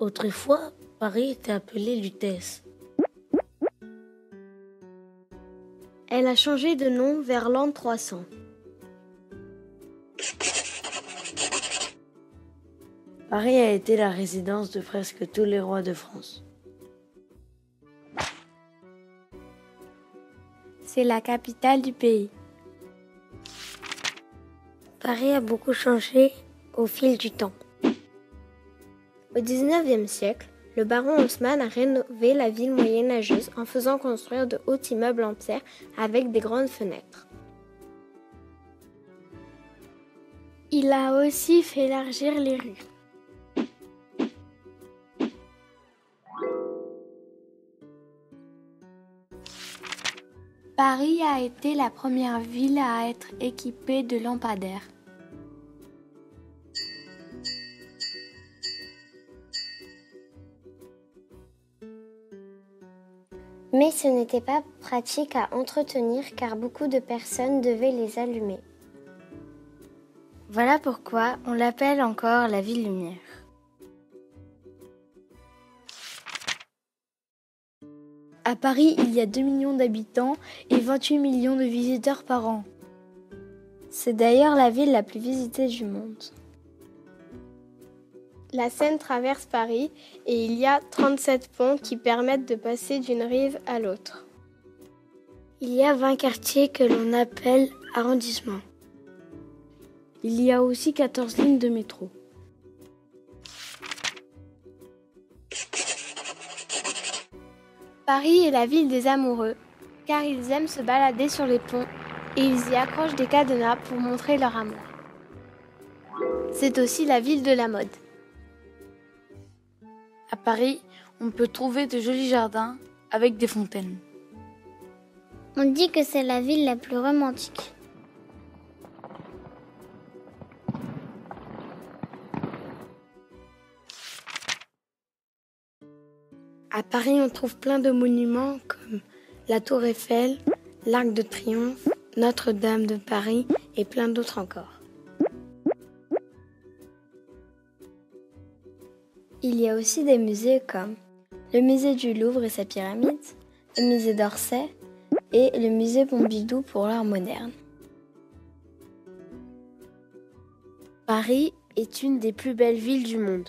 Autrefois, Paris était appelée Lutèce. Elle a changé de nom vers l'an 300. Paris a été la résidence de presque tous les rois de France. C'est la capitale du pays. Paris a beaucoup changé au fil du temps. Au XIXe siècle, le baron Haussmann a rénové la ville moyenâgeuse en faisant construire de hauts immeubles en pierre avec des grandes fenêtres. Il a aussi fait élargir les rues. Paris a été la première ville à être équipée de lampadaires. Mais ce n'était pas pratique à entretenir car beaucoup de personnes devaient les allumer. Voilà pourquoi on l'appelle encore la ville lumière. À Paris, il y a 2 millions d'habitants et 28 millions de visiteurs par an. C'est d'ailleurs la ville la plus visitée du monde. La Seine traverse Paris et il y a 37 ponts qui permettent de passer d'une rive à l'autre. Il y a 20 quartiers que l'on appelle arrondissements. Il y a aussi 14 lignes de métro. Paris est la ville des amoureux, car ils aiment se balader sur les ponts et ils y accrochent des cadenas pour montrer leur amour. C'est aussi la ville de la mode. À Paris, on peut trouver de jolis jardins avec des fontaines. On dit que c'est la ville la plus romantique. À Paris, on trouve plein de monuments comme la Tour Eiffel, l'Arc de Triomphe, Notre-Dame de Paris et plein d'autres encore. Il y a aussi des musées comme le musée du Louvre et sa pyramide, le musée d'Orsay et le musée Pompidou pour l'art moderne. Paris est une des plus belles villes du monde.